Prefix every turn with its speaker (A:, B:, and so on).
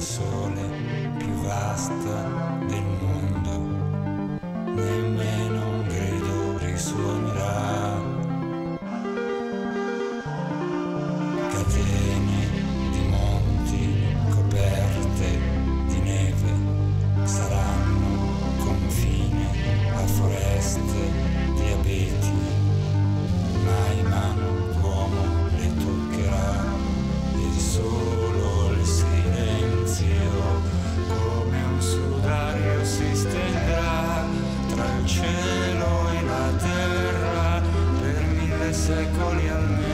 A: sole più vasta del mondo, nemmeno un grido risuona. cielo e la terra per mille secoli almeno.